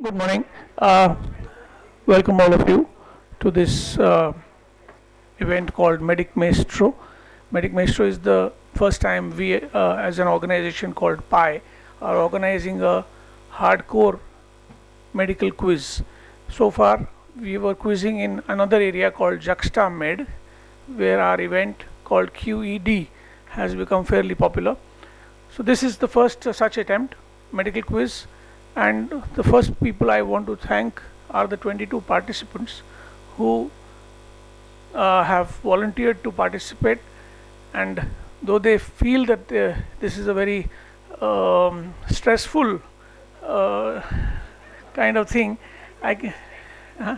Good morning. Uh, welcome all of you to this uh, event called Medic Maestro. Medic Maestro is the first time we, uh, as an organization called PIE, are organizing a hardcore medical quiz. So far, we were quizzing in another area called Juxta Med, where our event called QED has become fairly popular. So this is the first uh, such attempt, medical quiz and the first people I want to thank are the 22 participants who uh, have volunteered to participate. And though they feel that uh, this is a very um, stressful uh, kind of thing I uh,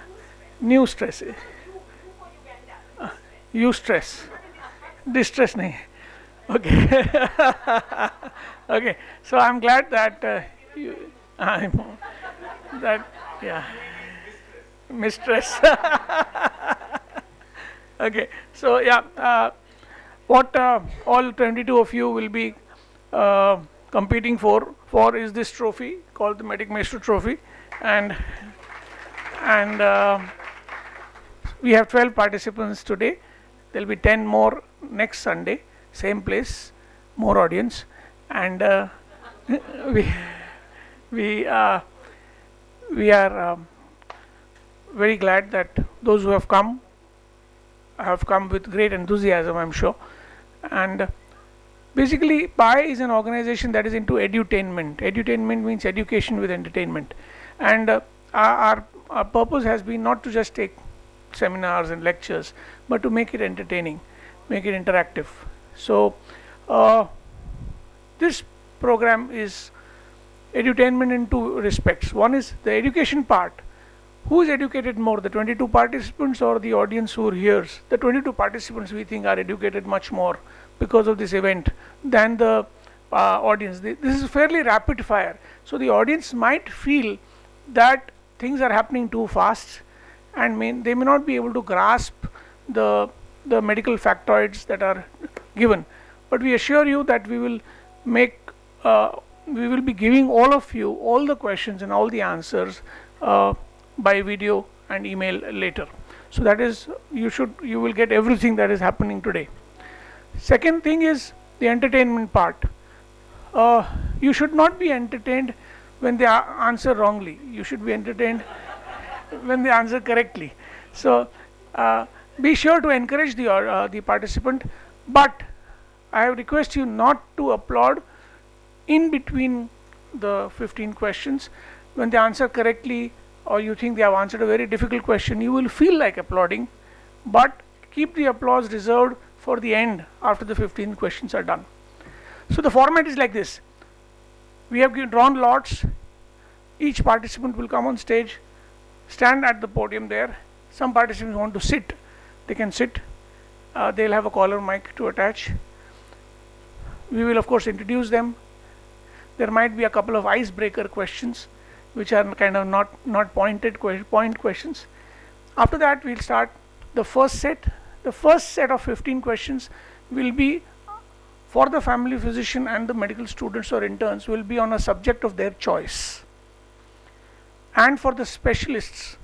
new stress. Uh, eustress. Distress nahi. Okay. Okay. So I'm glad that uh, you I'm that yeah. Mistress. Okay so yeah uh, what uh, all 22 of you will be uh, competing for for is this trophy called the medic maestro trophy. And and uh, we have 12 participants today. There will be 10 more next sunday same place more audience. And uh, we we uh, we are um, very glad that those who have come have come with great enthusiasm i'm sure. And uh, basically PIE is an organization that is into edutainment. Edutainment means education with entertainment. And uh, our, our purpose has been not to just take seminars and lectures but to make it entertaining make it interactive. So uh, this program is edutainment in two respects. One is the education part. Who is educated more, the 22 participants or the audience who are hears? The 22 participants we think are educated much more because of this event than the uh, audience. This is fairly rapid fire. So the audience might feel that things are happening too fast and may, they may not be able to grasp the, the medical factoids that are given. But we assure you that we will make uh, we will be giving all of you all the questions and all the answers uh, by video and email later. So that is you should you will get everything that is happening today. Second thing is the entertainment part. Uh, you should not be entertained when they answer wrongly. You should be entertained when they answer correctly. So uh, be sure to encourage the uh, the participant but I request you not to applaud in between the 15 questions. When they answer correctly or you think they have answered a very difficult question you will feel like applauding. But keep the applause reserved for the end after the 15 questions are done. So the format is like this. We have drawn lots. Each participant will come on stage stand at the podium there. Some participants want to sit. They can sit. Uh, they'll have a collar mic to attach. We will of course introduce them there might be a couple of icebreaker questions which are kind of not not pointed que point questions. After that we'll start the first set. The first set of 15 questions will be for the family physician and the medical students or interns will be on a subject of their choice. And for the specialists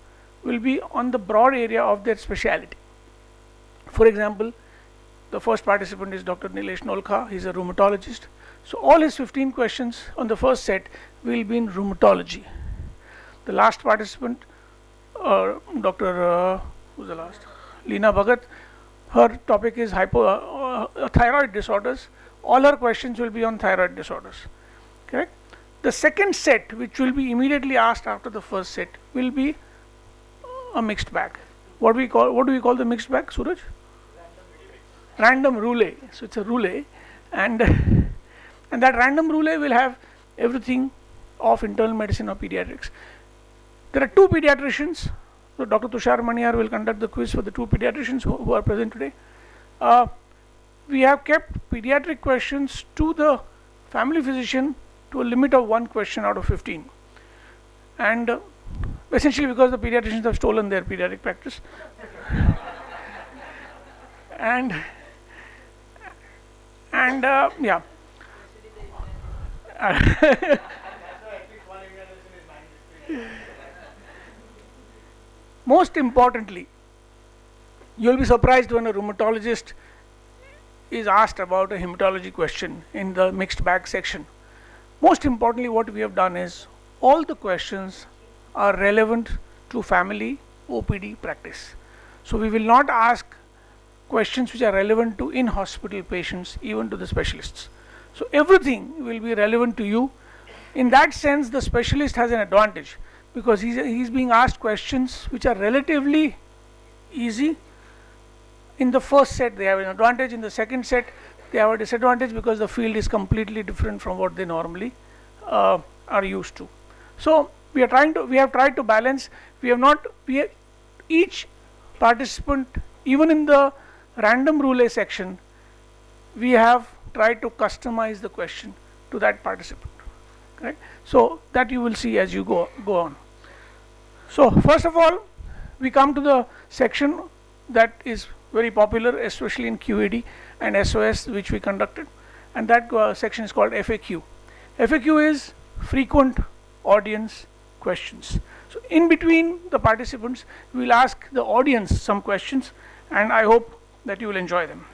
will be on the broad area of their specialty. For example the first participant is Dr. Nilesh Nolkha. He's a rheumatologist so all his 15 questions on the first set will be in rheumatology. The last participant, uh, Dr. Uh, who's the last? Leena Bhagat. Her topic is hypo uh, uh, thyroid disorders. All her questions will be on thyroid disorders. Correct. The second set, which will be immediately asked after the first set, will be a mixed bag. What we call what do we call the mixed bag, Suraj? Random roulette. So it's a roulette, and and that random roulette will have everything of internal medicine or pediatrics. There are two pediatricians. So Dr. Tushar Maniar will conduct the quiz for the two pediatricians who, who are present today. Uh, we have kept pediatric questions to the family physician to a limit of one question out of 15. And uh, essentially because the pediatricians have stolen their pediatric practice. and and uh, yeah. most importantly you'll be surprised when a rheumatologist is asked about a hematology question in the mixed bag section. Most importantly what we have done is all the questions are relevant to family OPD practice. So we will not ask questions which are relevant to in-hospital patients even to the specialists so everything will be relevant to you. In that sense the specialist has an advantage because he's, he's being asked questions which are relatively easy. In the first set they have an advantage. In the second set they have a disadvantage because the field is completely different from what they normally uh, are used to. So we are trying to we have tried to balance. We have not we have, each participant even in the random roulette section we have tried to customize the question to that participant right? So that you will see as you go go on. So first of all we come to the section that is very popular especially in QED and SOS which we conducted. And that uh, section is called FAQ FAQ is frequent audience questions. So in between the participants we will ask the audience some questions and I hope that you will enjoy them